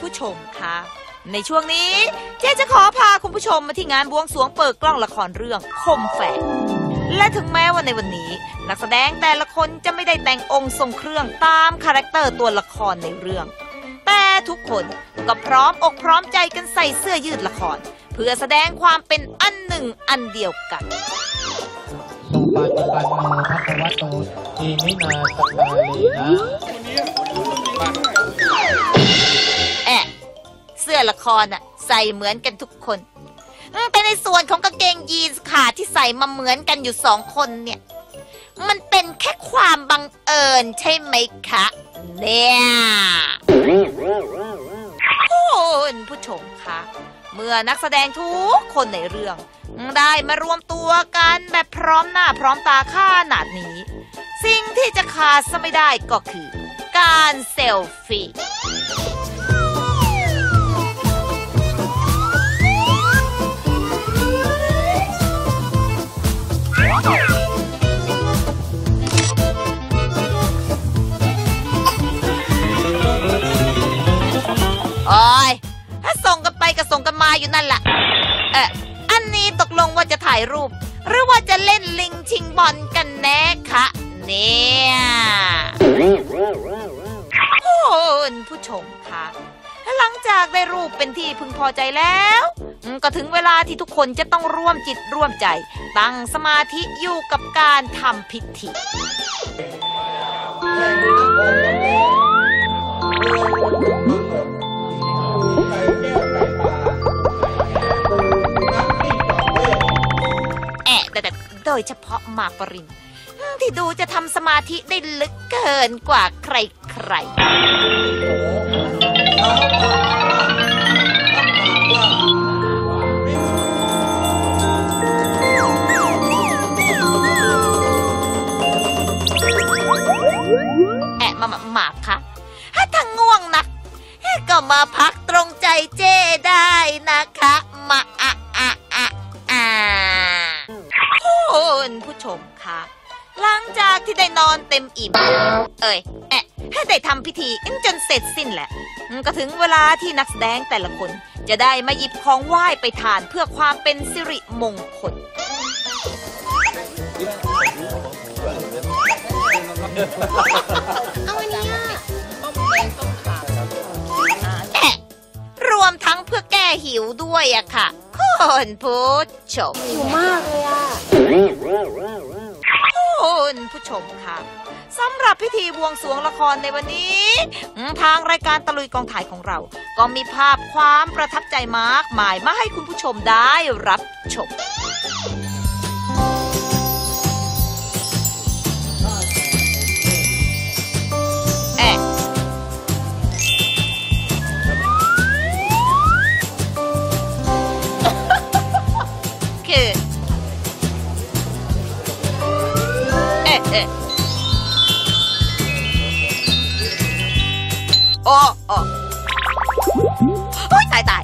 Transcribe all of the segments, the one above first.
ผู้ชมคะในช่วงนี้เจ๊จะขอพาคุณผู้ชมมาที่งานบวงสรวงเปิดกล้องละครเรื่องคมแฝกและถึงแม้ว่าในวันนี้ นักแสดงแต่ละคนจะไม่ได้แต่งองค์ทรงเครื่องตาม character ตัวละครในเรื่อง แต่ทุกคนก็พร้อมอกพร้อมใจกันใส่เสื้อยืดละคร เพื่อแสดงความเป็นอันหนึ่งอันเดียวกันสุปฏิปันโนภควโตอิมินา สักกาเรนะ ละครอะใส่เหมือนกันทุกคนอืมแต่ในส่วนของกางเกงยีนส์ขาที่ใส่มาเหมือนกันอยู่สองคนเนี่ย มันเป็นแค่ความบังเอิญใช่ไหมคะ เนี่ยคุณผู้ชมคะเมื่อนักแสดงทุกคนในเรื่อง ได้มารวมตัวกันแบบพร้อมหน้าพร้อมตาขนาดนี้ สิ่งที่จะขาดซะไม่ได้ก็คือ การเซลฟี่ โอ้ยถ้าส่งกันไปก็ส่งกันมาอยู่นั่นแหละเอออันนี้ตกลงว่าจะถ่ายรูป หรือว่าจะเล่นลิงชิงบอลกันแน่คะเนี่ยคุณผู้ชมคะ หลังจากได้รูปเป็นที่พึงพอใจแล้วก็ถึงเวลาที่ทุกคนจะต้องร่วมจิตร่วมใจ ตั้งสมาธิอยู่กับการทำพิธีแอะแต่โดยเฉพาะมากปรินที่ดูจะทำสมาธิได้ลึกเกินกว่าใครๆ ก็มาพักตรงใจเจ้ได้นะคะ มาอะอะอะอะคุณผู้ชมคะหลังจากที่ได้นอนเต็มอิ่ม เอ้ยแอะให้ได้ทำพิธีจนเสร็จสิ้นแหละ ก็ถึงเวลาที่นักแสดงแต่ละคน จะได้มาหยิบของไหว้ไปทานเพื่อความเป็นสิริมงคลแหิวด้วยอะค่ะคุณผู้ชมหิวมากเลยอะคุณผู้ชมค่ะสำหรับพิธีบวงสรวงละครในวันนี้ ทางรายการตะลุยกองถ่ายของเรา ก็มีภาพความประทับใจมากมายมาให้คุณผู้ชมได้รับชม โอ้โอ้โอ้ยตายตาย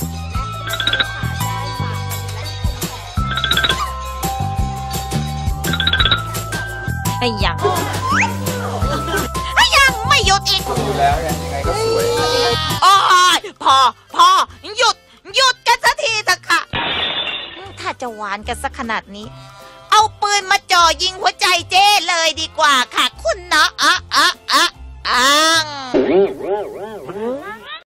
ไอ้ยังไอ้ยังไม่หยุดอีกดูแล้วยังไงก็สวยโอ้ยพอพอหยุดหยุดกันสักทีเถอะค่ะ ถ้าจะหวานกันสักขนาดนี้ เอาปืนมาจ่อยิง